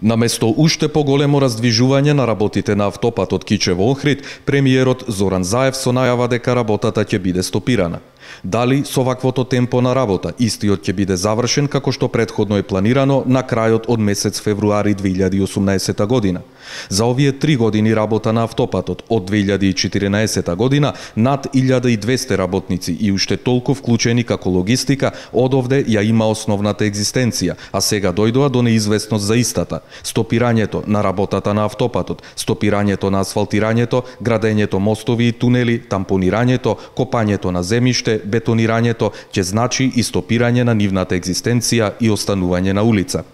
Наместо уште поголемо раздвижување на работите на автопатот Кичево Охрид, премиерот Зоран Заев со најава дека работата ќе биде стопирана. Дали со ваквото темпо на работа истиот ќе биде завршен како што предходно е планирано на крајот од месец февруари 2018 година? За овие три години работа на автопатот од 2014 година над 1200 работници и уште толку вклучени како логистика одовде ја има основната екзистенција, а сега дојдоа до неизвестност за истата. Стопирањето на работата на автопатот, стопирањето на асфалтирањето, градењето мостови и тунели, тампонирањето, копањето на земјиште, бетонирањето ќе значи и стопирање на нивната екзистенција и останување на улица.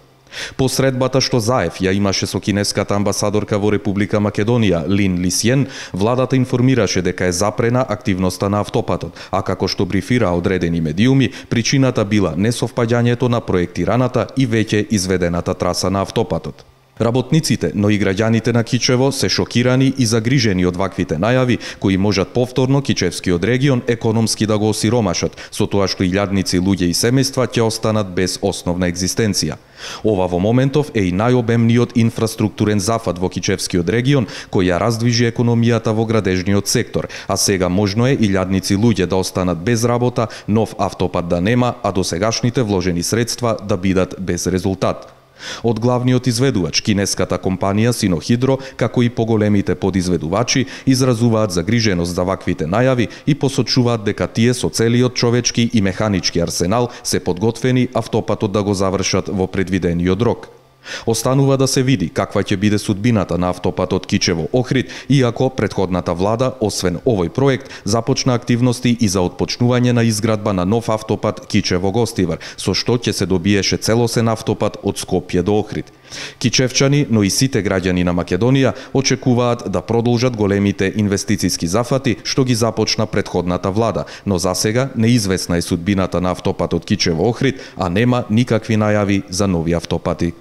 Посредбата што Заев ја имаше со кинеската амбасадорка во Република Македонија, Лин Лисиен, владата информираше дека е запрена активноста на автопатот, а како што брифира одредени медиуми, причината била несовпаѓањето на проектираната и веќе изведената траса на автопатот. Работниците, но и граѓаните на Кичево се шокирани и загрижени од ваквите најави кои можат повторно Кичевскиот регион економски да го осиромашат, со тоа што илјадници луѓе и семејства ќе останат без основна екзистенција. Ова во моментов е и најобемниот инфраструктурен зафат во Кичевскиот регион кој ја раздвижи економијата во градежниот сектор, а сега можно е илјадници луѓе да останат без работа, нов автопат да нема, а досегашните вложени средства да бидат без резултат. Од главниот изведувач, кинеската компанија Синохидро, како и поголемите подизведувачи, изразуваат загриженост за ваквите најави и посочуваат дека тие со целиот човечки и механички арсенал се подготвени автопатот да го завршат во предвидениот рок. Останува да се види каква ќе биде судбината на автопатот Кичево Охрид, иако предходната влада, освен овој проект, започна активности и за отпочнување на изградба на нов автопат Кичево Гостивар, со што ќе се добиеше целосен автопат од Скопје до Охрид. Кичевчани, но и сите граѓани на Македонија очекуваат да продолжат големите инвестициски зафати што ги започна предходната влада, но за сега неизвестна е судбината на автопатот Кичево Охрид, а нема никакви најави за нови автопати.